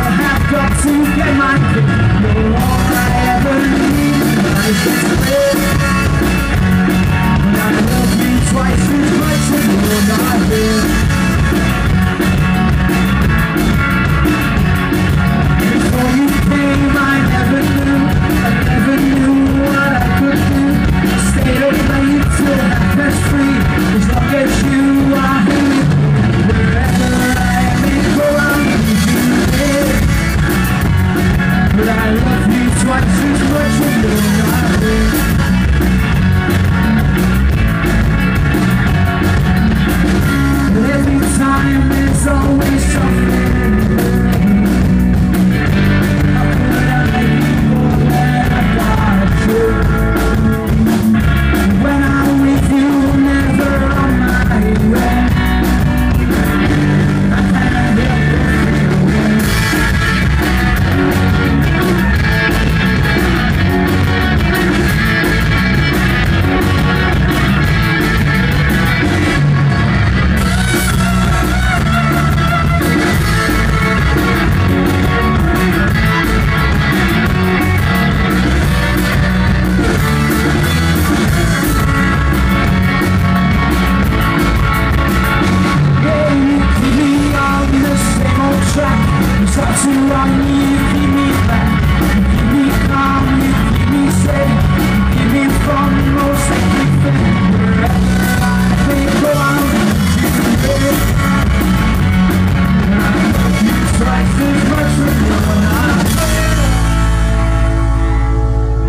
have got to get my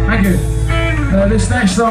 Thank you. Uh, this next song.